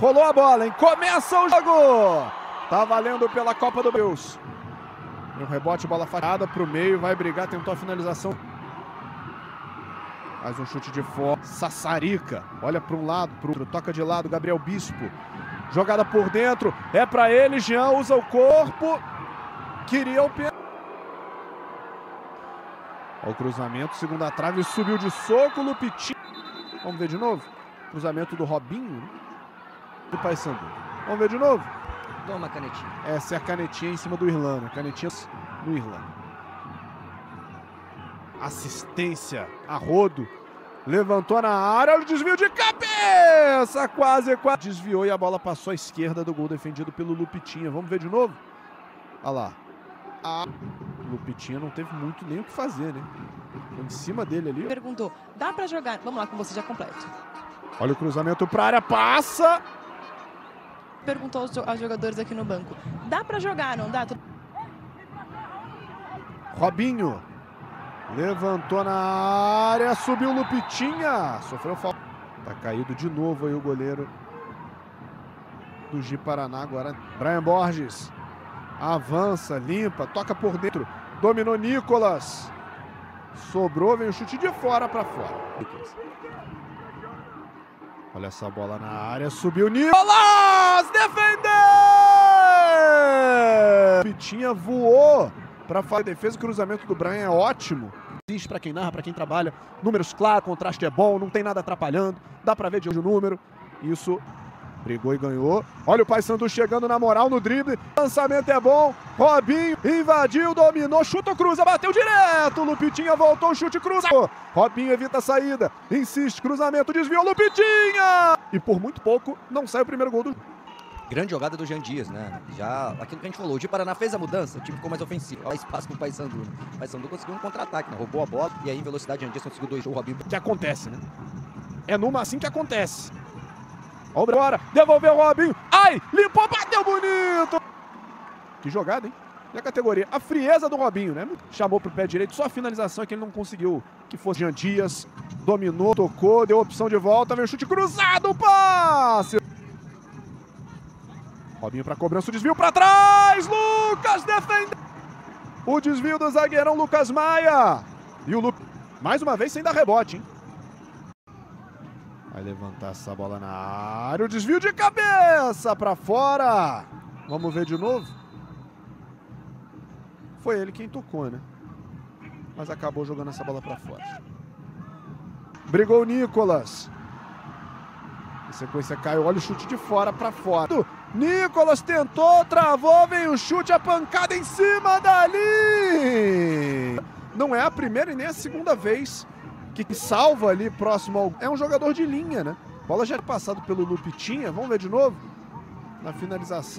Rolou a bola, hein? Começa o jogo! Tá valendo pela Copa do Deus. Um rebote, bola fachada pro meio, vai brigar, tentou a finalização. Mais um chute de fora. Sassarica. Olha para um lado, pro outro. Toca de lado, Gabriel Bispo. Jogada por dentro. É para ele. Jean usa o corpo. Queria o. Olha o cruzamento. Segunda trave. Subiu de soco. Lupitinho. Vamos ver de novo. Cruzamento do Robinho. Do Paysandu. Vamos ver de novo. Toma canetinha. Essa é a canetinha em cima do Irlanda. Canetinha do Irlanda assistência a rodo. Levantou na área, o desvio de cabeça, quase, quase. Desviou e a bola passou à esquerda do gol defendido pelo Lupitinha. Vamos ver de novo? Olha lá. A Lupitinha não teve muito nem o que fazer, né? Foi em cima dele ali. Perguntou, dá para jogar? Vamos lá com você já completo. Olha o cruzamento para área, passa. Perguntou aos jogadores aqui no banco, dá para jogar, não dá? Robinho Levantou na área, subiu Lupitinha. Sofreu falta. Tá caído de novo aí o goleiro do Gi Paraná agora. Brian Borges. Avança, limpa, toca por dentro. Dominou Nicolas. Sobrou, vem o chute de fora para fora. Olha essa bola na área, subiu Nicolas! Defendeu! Pitinha voou para fazer defesa. O cruzamento do Brian é ótimo. Existe para quem narra, para quem trabalha. Números claros, contraste é bom, não tem nada atrapalhando. Dá para ver de onde o número. Isso Brigou e ganhou. Olha o Paysandu chegando na moral no drible. Lançamento é bom. Robinho invadiu, dominou, chuta, cruza, bateu direto. Lupitinha voltou, chute, cruza. Robinho evita a saída. Insiste, cruzamento, desviou, Lupitinha. E por muito pouco não sai o primeiro gol do Grande jogada do Jean Dias, né? Já aquilo que a gente falou, o de Paraná fez a mudança, o time ficou mais ofensivo. Olha espaço pro Paysandu. Né? O Paysandu conseguiu um contra-ataque, né? Roubou a bola e aí em velocidade Jean Dias conseguiu dois gols, o Robinho. Que acontece, né? É numa assim que acontece. Olha agora, devolveu o Robinho. Ai, limpou, bateu bonito. Que jogada, hein? E a categoria, a frieza do Robinho, né? Chamou pro pé direito, só a finalização é que ele não conseguiu. Que fosse Jean Dias, dominou, tocou, deu opção de volta, veio chute cruzado, passe. Robinho para cobrança, o desvio para trás. Lucas defende. O desvio do zagueirão Lucas Maia. E o Lucas, mais uma vez, sem dar rebote, hein? Vai levantar essa bola na área. O desvio de cabeça para fora. Vamos ver de novo. Foi ele quem tocou, né? Mas acabou jogando essa bola para fora. Brigou o Nicolas. Em sequência caiu, olha o chute de fora para fora. Nicolas tentou, travou, vem o chute, a pancada em cima dali. Não é a primeira e nem a segunda vez que salva ali próximo ao. É um jogador de linha, né? Bola já é passado pelo Lupitinha. Vamos ver de novo. Na finalização.